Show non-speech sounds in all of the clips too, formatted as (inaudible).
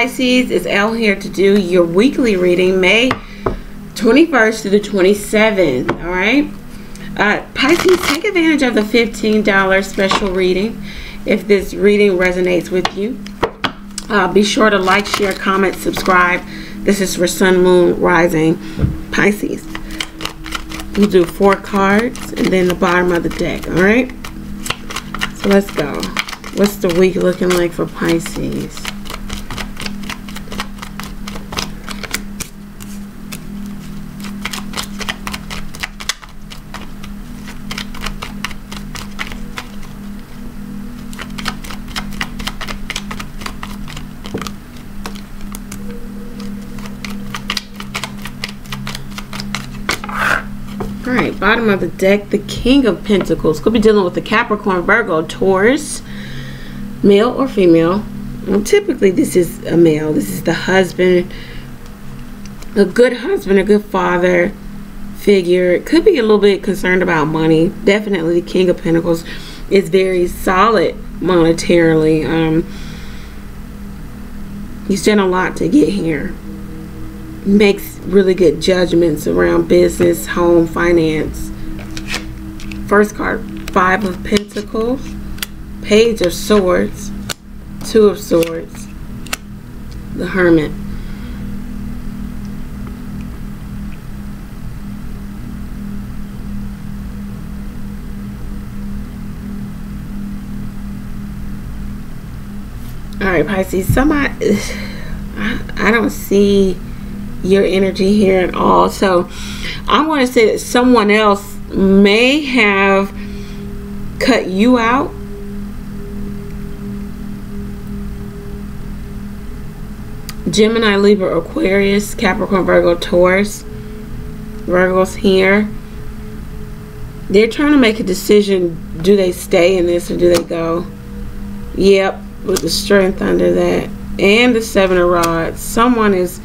Pisces, it's Elle here to do your weekly reading, May 21st to the 27th. All right. Uh, Pisces, take advantage of the $15 special reading if this reading resonates with you. Uh, be sure to like, share, comment, subscribe. This is for Sun, Moon, Rising, Pisces. We'll do four cards and then the bottom of the deck. All right. So let's go. What's the week looking like for Pisces? All right, bottom of the deck, the King of Pentacles. Could be dealing with the Capricorn, Virgo, Taurus, male or female. Well, typically, this is a male. This is the husband, a good husband, a good father figure. Could be a little bit concerned about money. Definitely, the King of Pentacles is very solid monetarily. Um, he's done a lot to get here makes really good judgments around business, home, finance. First card, Five of Pentacles, Page of Swords, Two of Swords, the Hermit. All right, Pisces, somebody, (sighs) I, I don't see your energy here at all. So I want to say that someone else may have cut you out. Gemini, Libra, Aquarius, Capricorn, Virgo, Taurus. Virgo's here. They're trying to make a decision. Do they stay in this or do they go? Yep, with the strength under that. And the seven of rods. Someone is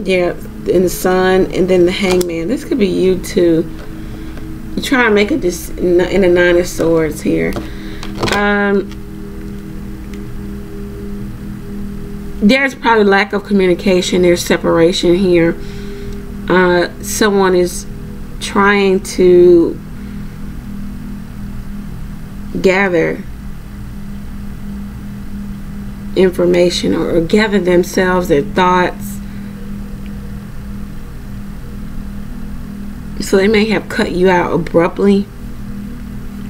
yeah, in the sun, and then the hangman. This could be you too. You're trying to make a dis in the nine of swords here. Um, there's probably lack of communication. There's separation here. Uh, someone is trying to gather information or, or gather themselves, their thoughts so they may have cut you out abruptly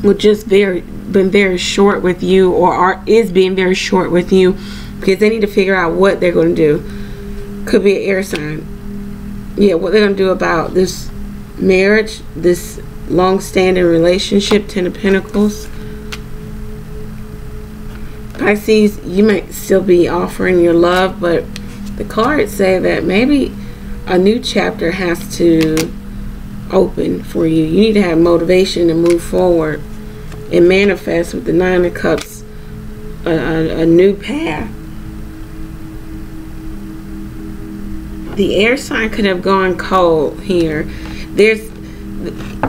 or just very been very short with you or are is being very short with you because they need to figure out what they're going to do. Could be an air sign. Yeah what they're going to do about this marriage this long-standing relationship ten of pentacles. Pisces you might still be offering your love but the cards say that maybe a new chapter has to open for you. You need to have motivation to move forward and manifest with the Nine of Cups a, a, a new path. The air sign could have gone cold here. There's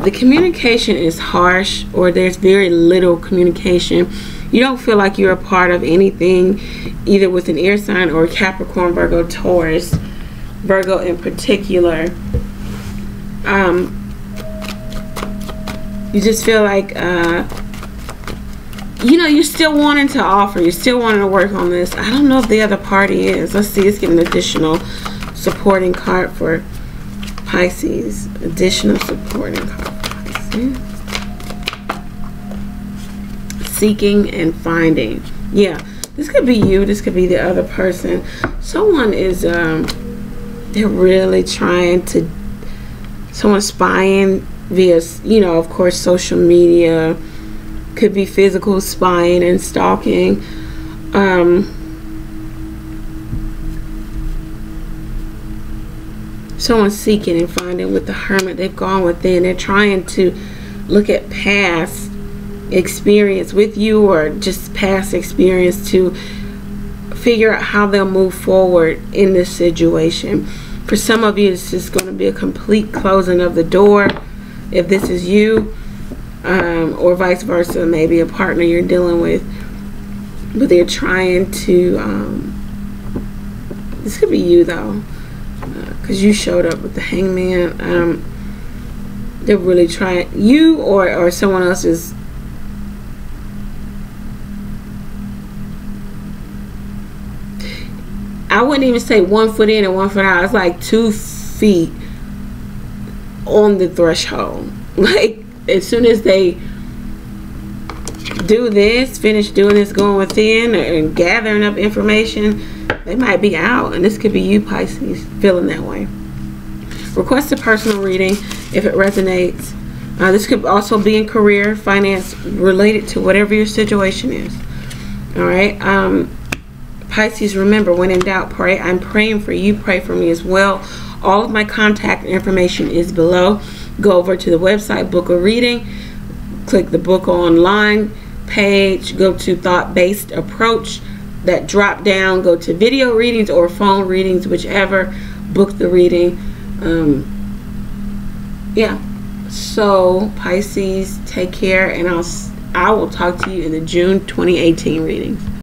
the communication is harsh or there's very little communication. You don't feel like you're a part of anything either with an air sign or Capricorn, Virgo, Taurus, Virgo in particular um, you just feel like uh, you know you're still wanting to offer you're still wanting to work on this. I don't know if the other party is. Let's see let's get an additional supporting card for Pisces. Additional supporting card for Pisces. Seeking and finding. Yeah this could be you this could be the other person. Someone is um, they're really trying to someone spying via, you know, of course, social media, could be physical spying and stalking. Um, someone seeking and finding with the hermit they've gone within. They're trying to look at past experience with you or just past experience to figure out how they'll move forward in this situation. For some of you, it's just going to be a complete closing of the door. If this is you, um, or vice versa, maybe a partner you're dealing with, but they're trying to um, This could be you though, because uh, you showed up with the hangman. Um, they're really trying you or or someone else is. I wouldn't even say one foot in and one foot out. It's like two feet on the threshold. (laughs) Like as soon as they do this, finish doing this, going within, and gathering up information, they might be out. And this could be you, Pisces, feeling that way. Request a personal reading if it resonates. Uh, this could also be in career, finance, related to whatever your situation is. All right. Um, Pisces, remember, when in doubt, pray. I'm praying for you. Pray for me as well. All of my contact information is below go over to the website, book a reading, click the book online page, go to thought based approach. That drop down, go to video readings or phone readings, whichever. Book the reading. Um, yeah. So Pisces, take care, and I'll I will talk to you in the June 2018 readings.